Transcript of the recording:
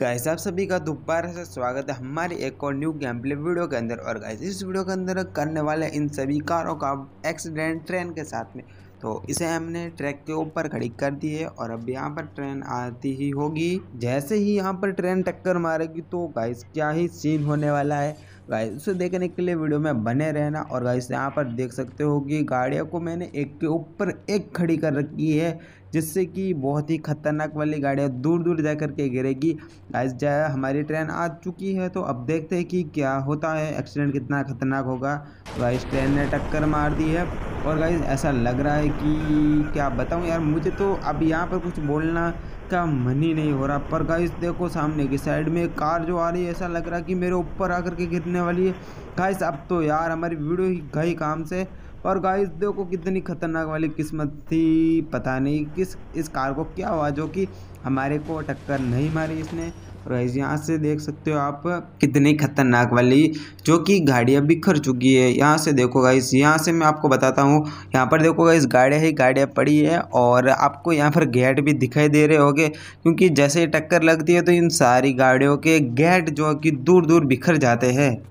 Guys आप सभी का दोबारा से स्वागत है हमारे एक और न्यू गेम प्ले वीडियो के अंदर। और गाइस इस वीडियो के अंदर करने वाले इन सभी कारों का एक्सीडेंट ट्रेन के साथ में तो इसे हमने ट्रैक के ऊपर खड़ी कर दी है और अब यहाँ पर ट्रेन आती ही होगी। जैसे ही यहाँ पर ट्रेन टक्कर मारेगी तो गाइस क्या ही सीन होने वाला है। गाइस उसे देखने के लिए वीडियो में बने रहना और गाइस यहाँ पर देख सकते हो कि गाड़ियों को मैंने एक के ऊपर एक खड़ी कर रखी है, जिससे कि बहुत ही खतरनाक वाली गाड़ियाँ दूर दूर जा कर के गिरेगी। गाइस जाए हमारी ट्रेन आ चुकी है तो अब देखते हैं कि क्या होता है एक्सीडेंट कितना खतरनाक होगा। गाइस ट्रेन ने टक्कर मार दी है। और गाइज़ ऐसा लग रहा है कि क्या बताऊँ यार, मुझे तो अब यहाँ पर कुछ बोलना का मन ही नहीं हो रहा। पर गाइज़ देखो सामने की साइड में कार जो आ रही है, ऐसा लग रहा है कि मेरे ऊपर आकर के गिरने वाली है। गाइज़ अब तो यार हमारी वीडियो ही गई काम से। और गाइस, देखो कितनी खतरनाक वाली किस्मत थी, पता नहीं किस, इस कार को क्या हुआ, जो कि हमारे को टक्कर नहीं मारी इसने। और गाइस, यहाँ से देख सकते हो आप कितनी खतरनाक वाली, जो कि गाड़ियाँ बिखर चुकी है। यहाँ से देखो गाइस, यहाँ से मैं आपको बताता हूँ, यहाँ पर देखो गाइस, गाड़ियाँ ही गाड़ियाँ पड़ी है और आपको यहाँ पर गेट भी दिखाई दे रहे होंगे, क्योंकि जैसे टक्कर लगती है तो इन सारी गाड़ियों के गेट जो कि दूर दूर बिखर जाते हैं।